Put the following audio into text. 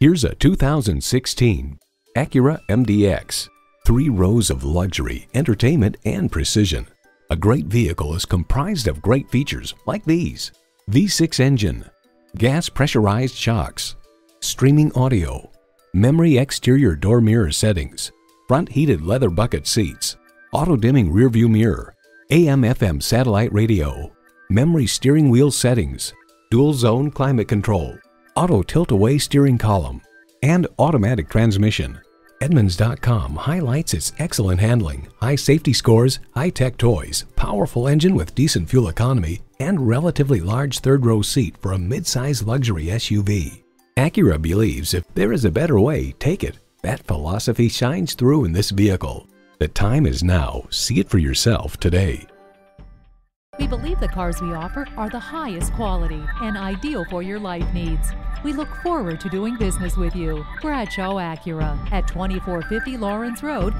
Here's a 2016 Acura MDX. Three rows of luxury, entertainment, and precision. A great vehicle is comprised of great features like these. V6 engine, gas pressurized shocks, streaming audio, memory exterior door mirror settings, front heated leather bucket seats, auto dimming rearview mirror, AM FM satellite radio, memory steering wheel settings, dual zone climate control, auto tilt away steering column, and automatic transmission. Edmunds.com highlights its excellent handling, high safety scores, high-tech toys, powerful engine with decent fuel economy, and relatively large third row seat for a midsize luxury SUV. Acura believes if there is a better way, take it. That philosophy shines through in this vehicle. The time is now. See it for yourself today. Believe the cars we offer are the highest quality and ideal for your life needs. We look forward to doing business with you. Bradshaw Acura at 2450 Laurens Road,